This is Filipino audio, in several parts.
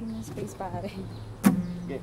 in a space bar. Okay.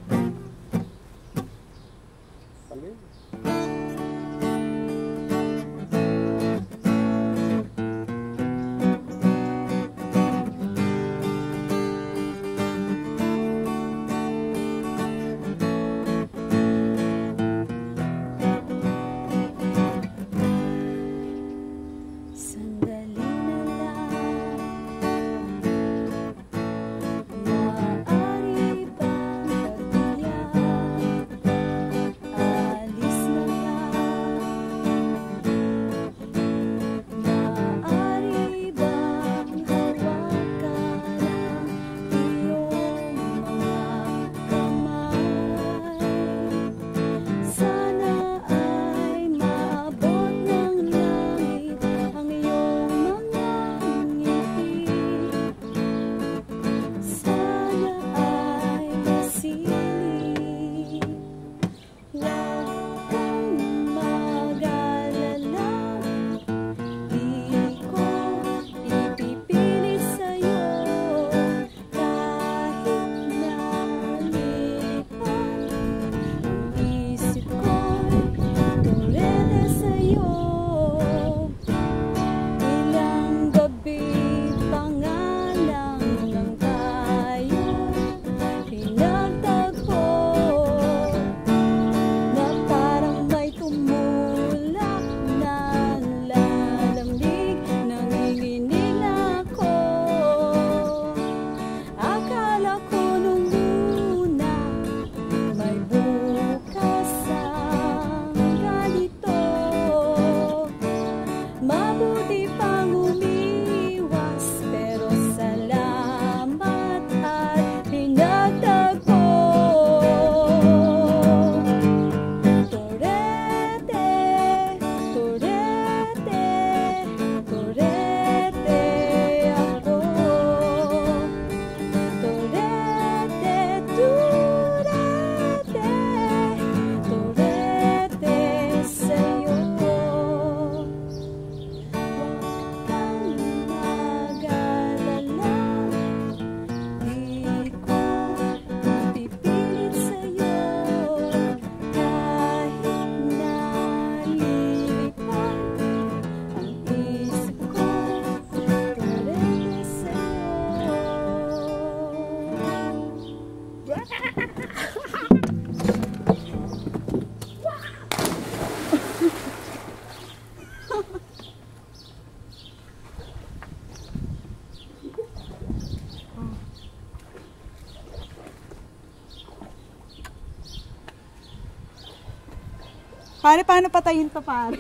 Pare, paano patayin to, pare?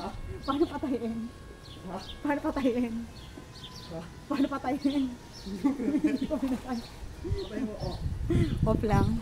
Huh? paano patayin? Huh? Paano patayin? Huh? Paano patayin? Patay mo, off. Off lang.